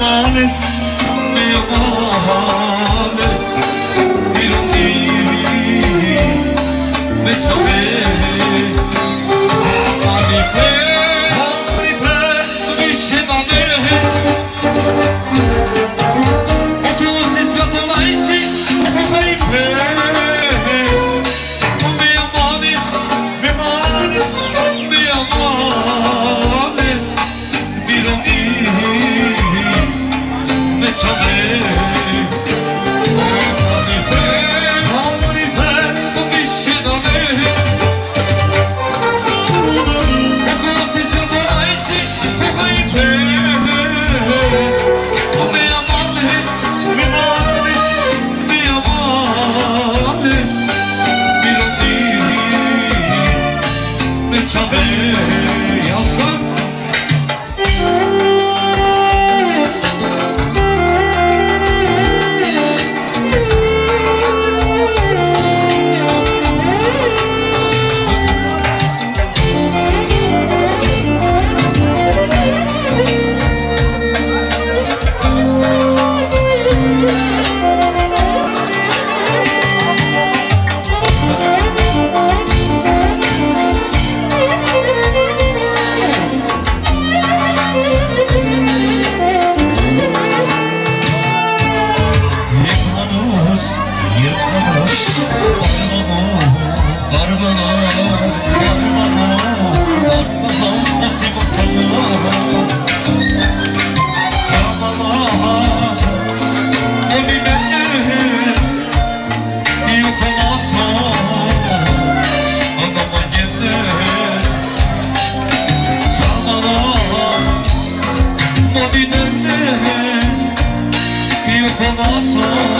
morning, from awesome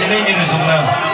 Adama sene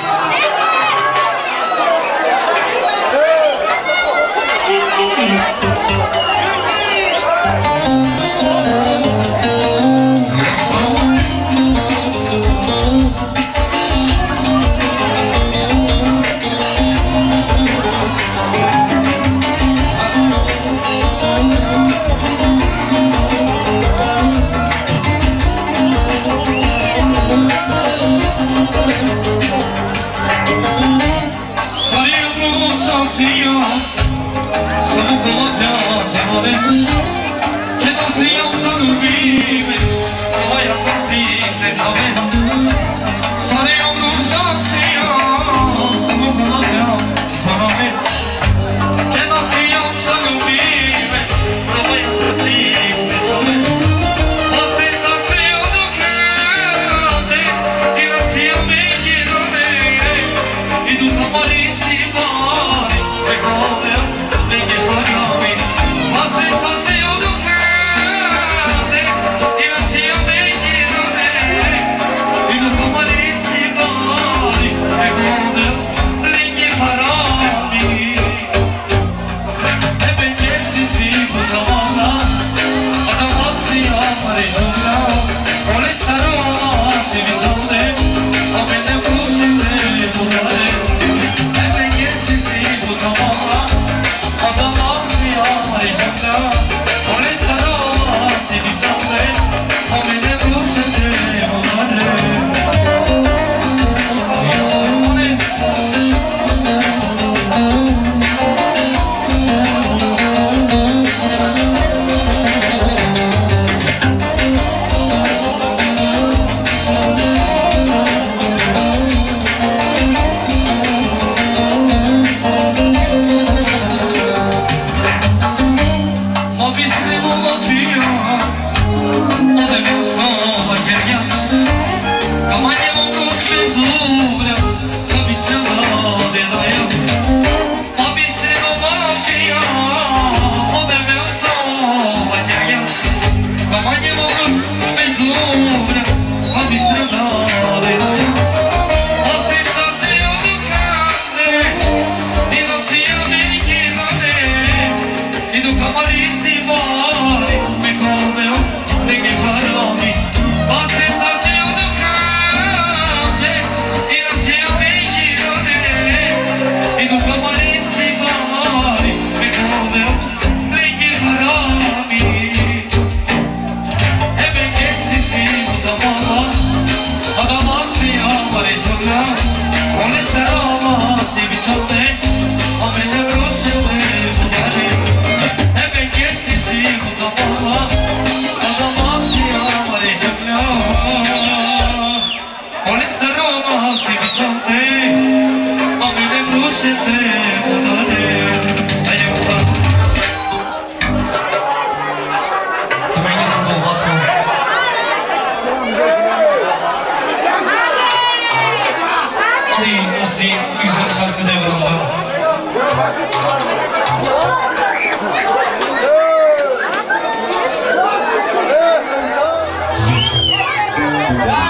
Yeah!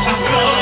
唱歌。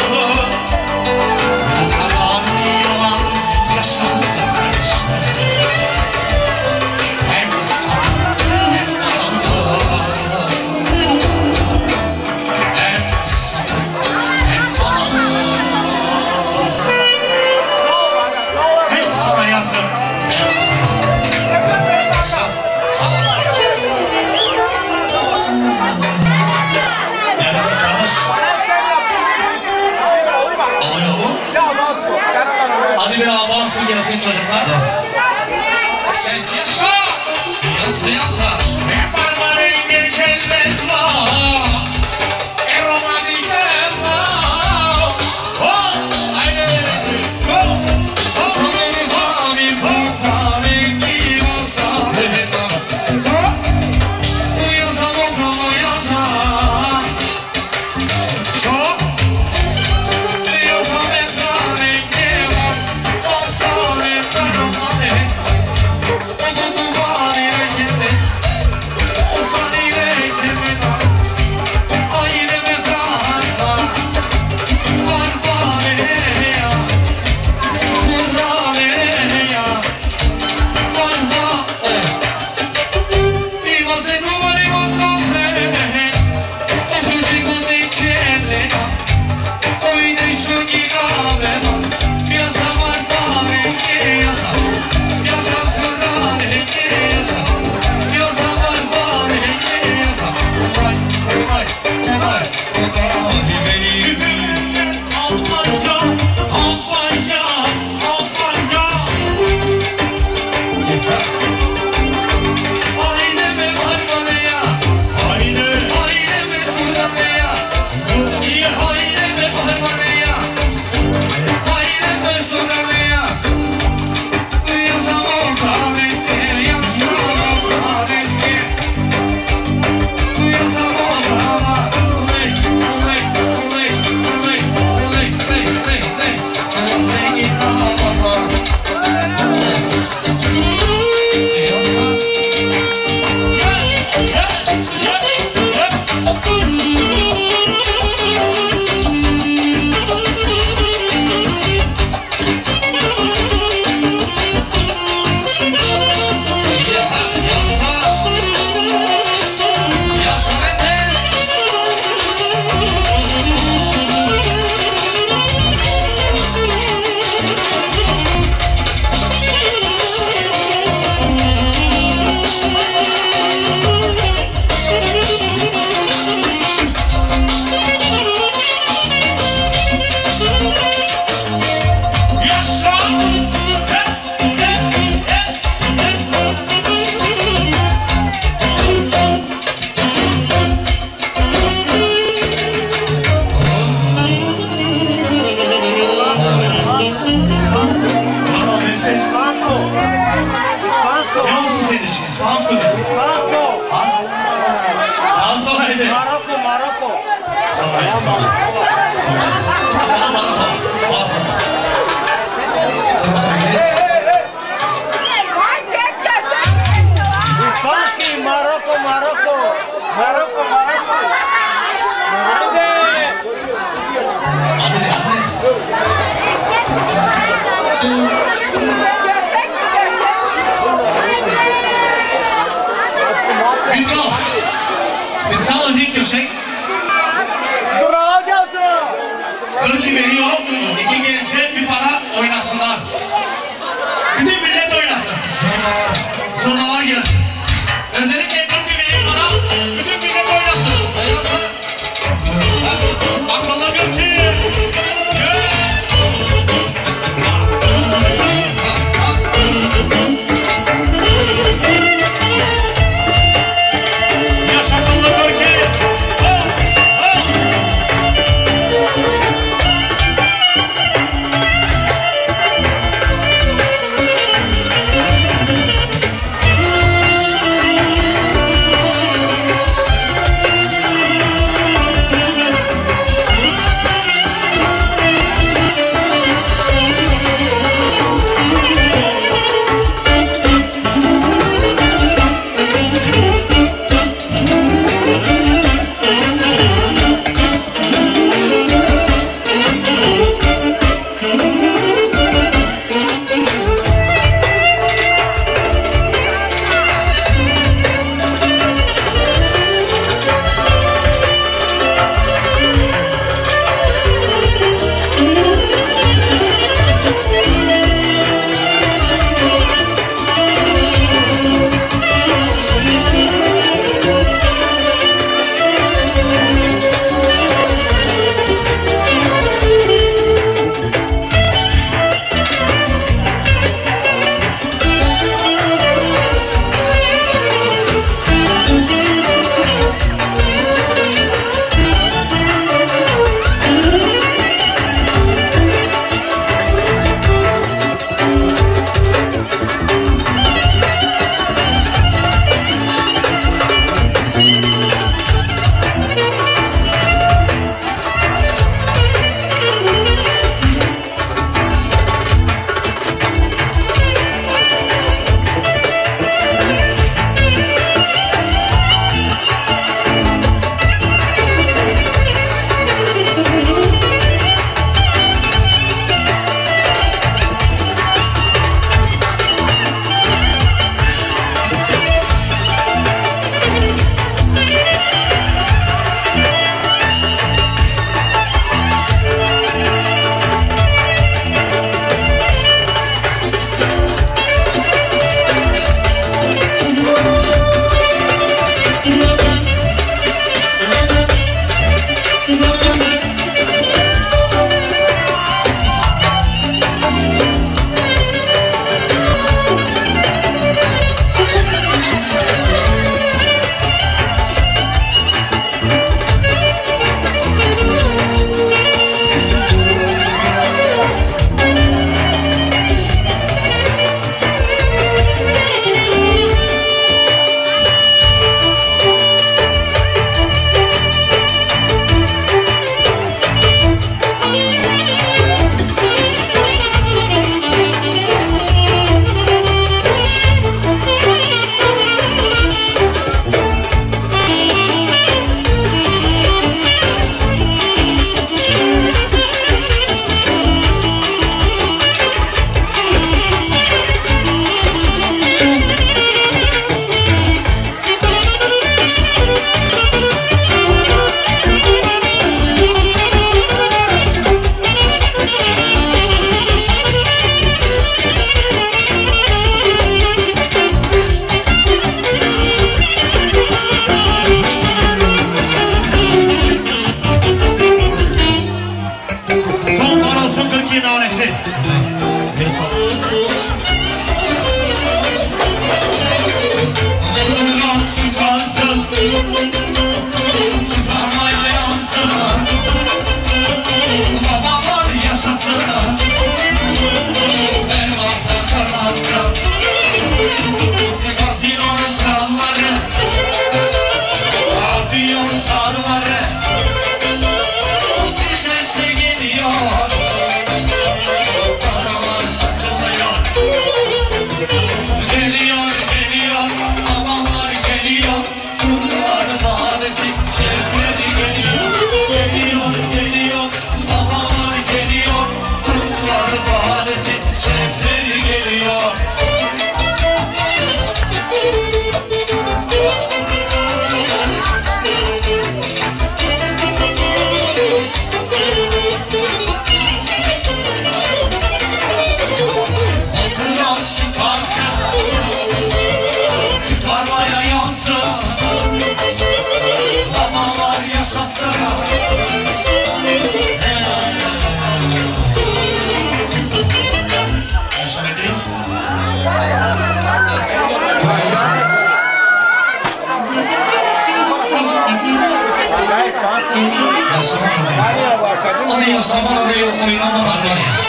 お願いをしたものでお見守りあ。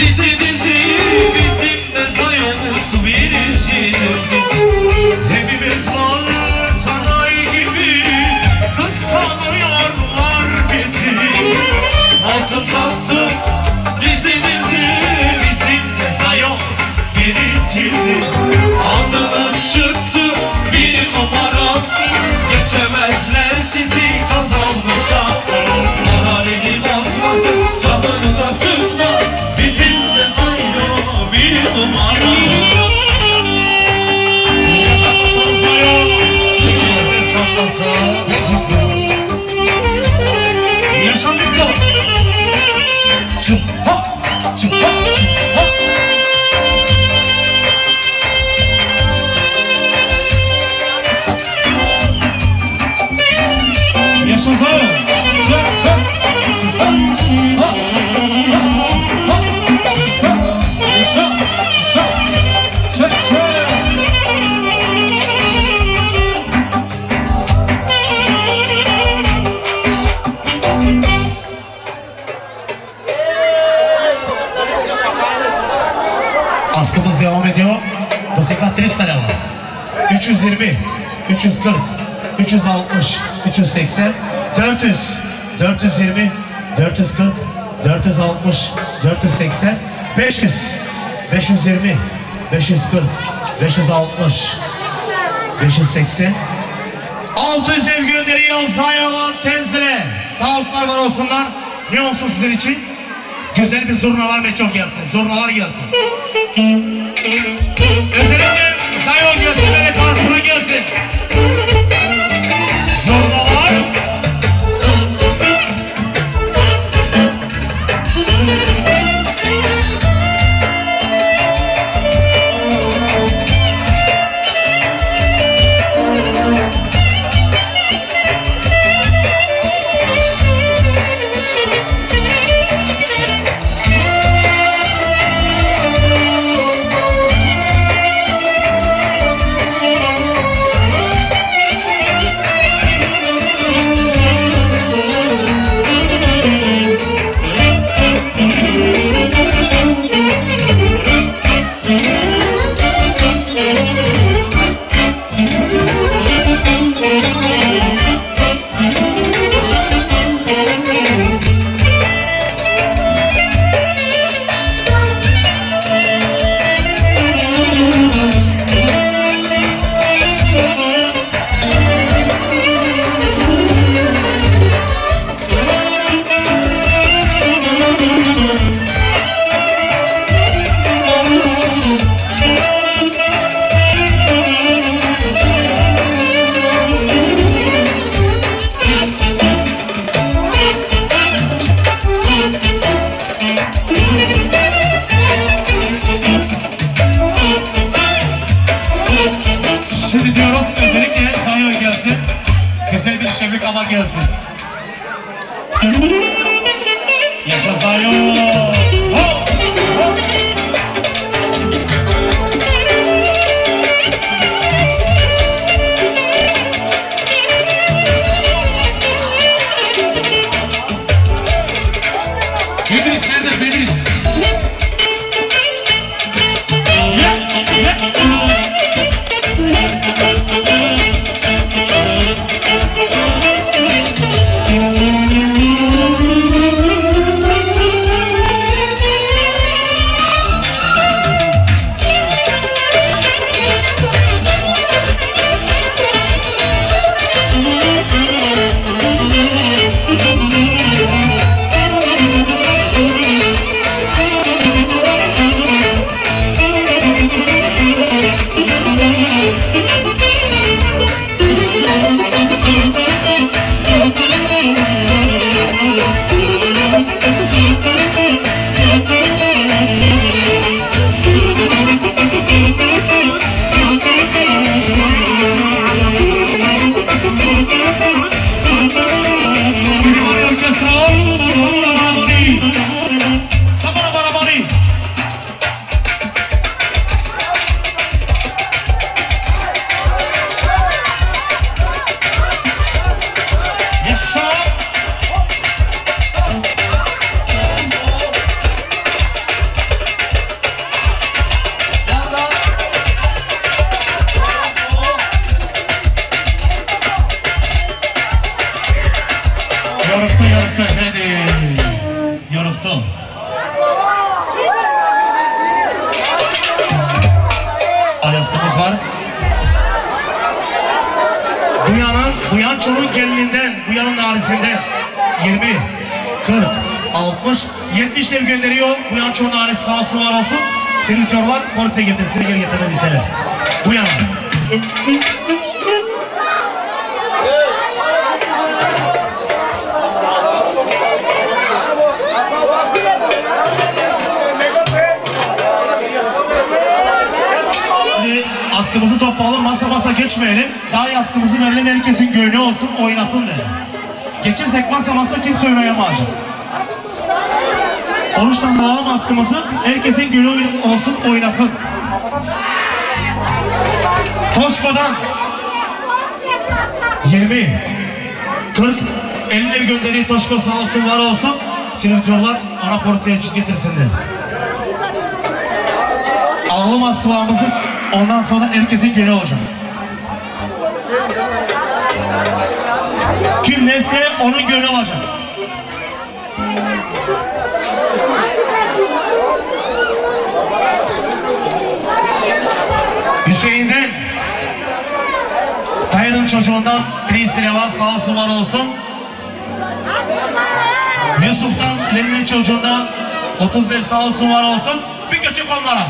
Dizi dizi Bizim de sayımız birinci 320, 340, 360, 380, 400, 420, 440, 460, 480, 500, 520, 540, 560, 580, 600 ev gönderiyor Zayalan Tenzile. Sağ olsunlar var olsunlar. Ne olsun sizin için? Güzel bir zurnalar ve çok gelsin. Zurnalar gelsin. Özellikle Zayon gelsin İdris neredesin İdris? Getirmediyseler. Duyan. Şimdi askımızı toplayalım, masa masa geçmeyelim. Daha iyi askımızı verelim, herkesin gönlü olsun, oynasın dedi. Geçirsek masa masa kimse oynayamayacak. Oruçtan alalım askımızı, herkesin gönlü olsun, oynasın. Toşko'dan 20, 40, 50 bir gönderiyi Toşko sağ olsun, var olsun. Sinatörler ana portaya getirsinler. Alımaz kılavamızı. Ondan sonra herkesin günü olacak. Kim neyse onun gönlü olacak. Dayının çocuğundan birisi var sağ olsun var olsun. Yusuf'tan Lenin'in çocuğundan 30 dev sağ olsun var olsun. Bir küçük onlara.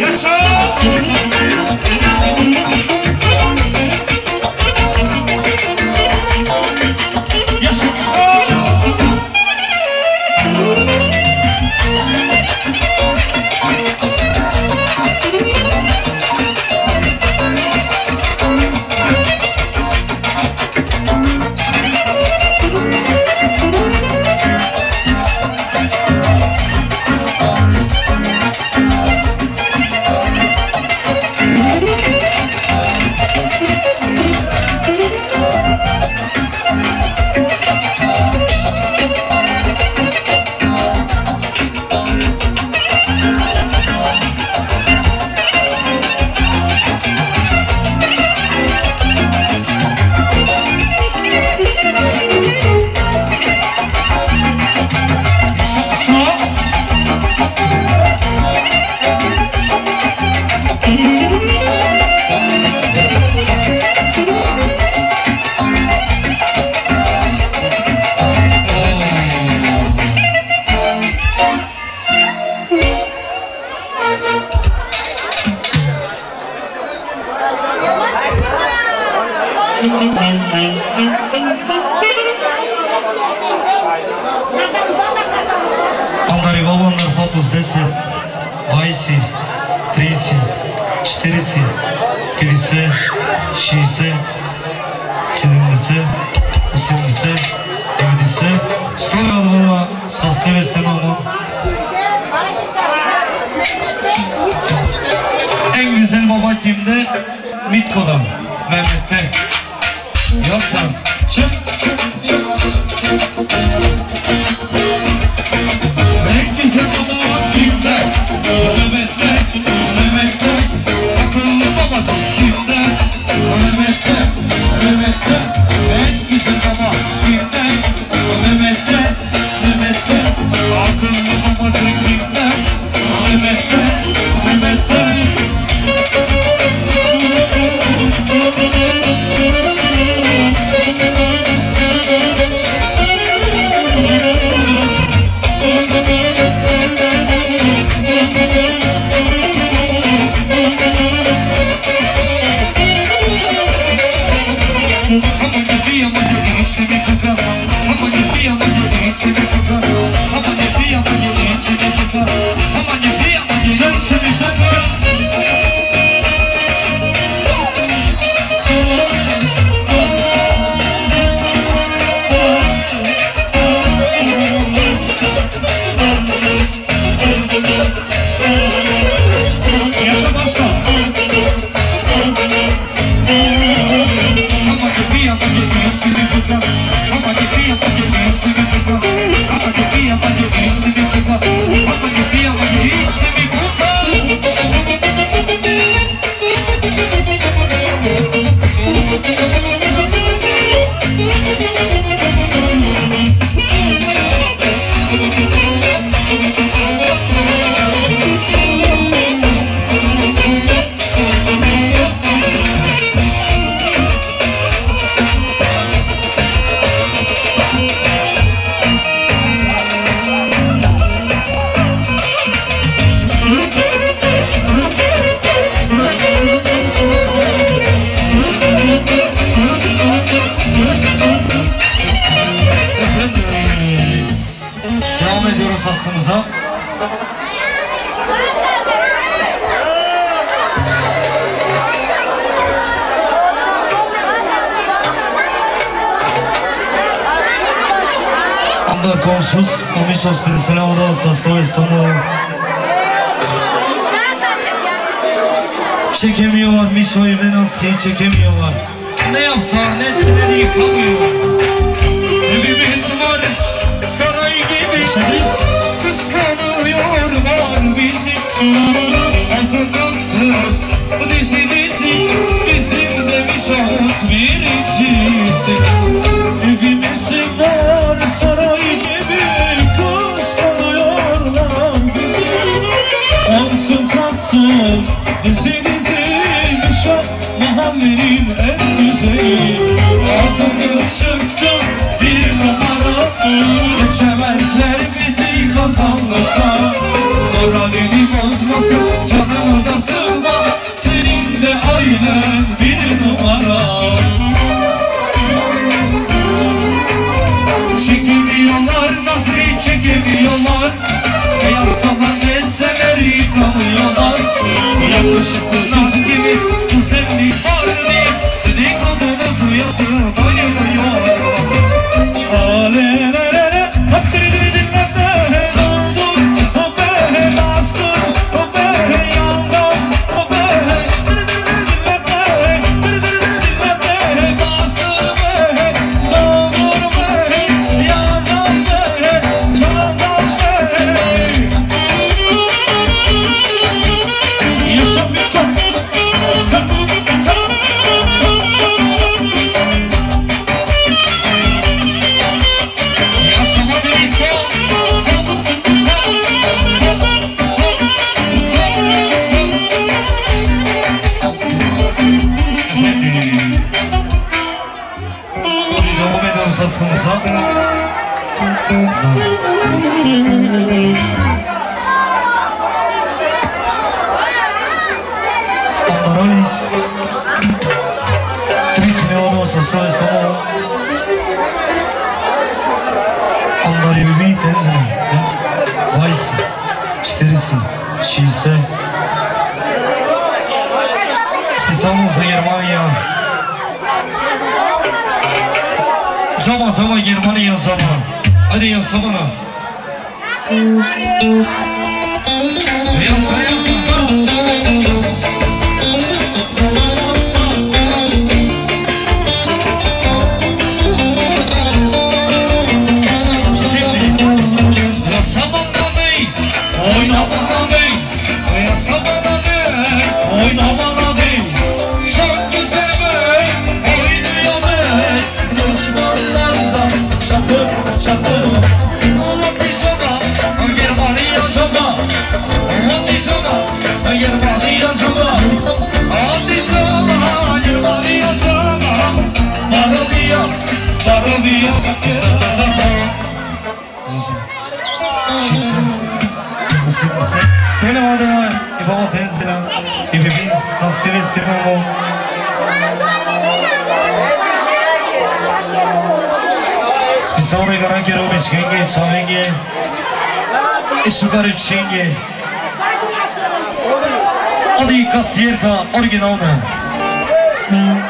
Yaşa! Yaşa Çıkamıyorlar bir evden askıyı çekemiyorlar. Ne yapsa ne etsinleri yıkamıyorlar Evimiz var saray gibi Kıskanıyorlar bizi. Atakalktı dizimizi Bizim de bir şans biricisi Gözlerim en güzeli. Adımız çıktı bir numara Geçemezler bizi kazanlıkta Moralini bozmasın canımı da sıkma Senin de ailen bir numara. Çekemiyorlar nasıl çekemiyorlar? Eğer sana etse veri kalıyorlar. Yakışıklı nasıl gibi Rolis, Chris Leonov sa svoje slovo. Onları bilmeyi deniz mi? Vaysi, çiterisi, şiise. Tisamızı Germanya. Sama sama Germanya sama. Hadi ya samana. Yasa yasa. Стенемо дома и бамо тензина и биби со Стиве Стивово. Специално игранки Робич Хенге, Чаменге и Шугари Ченге. Ади касиерка оригинална. Mm.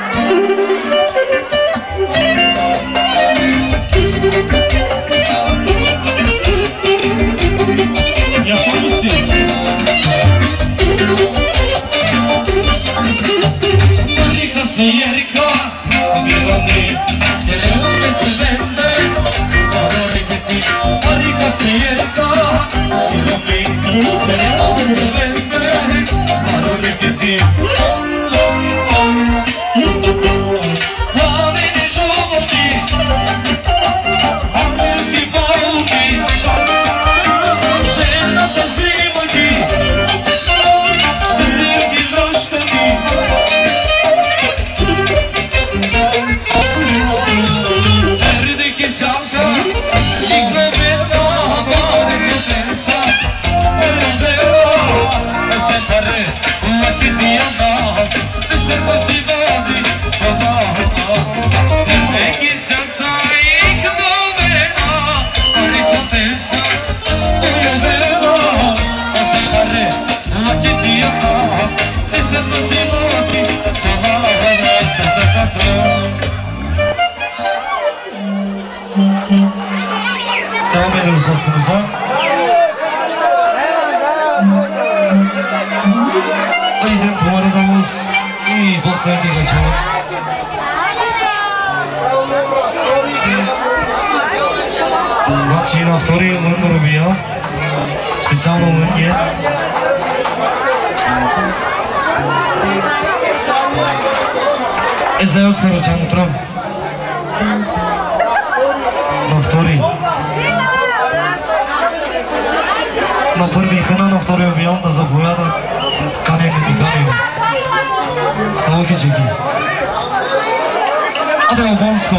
Wąsko, wąsko.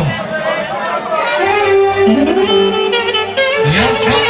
Yes,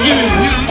you.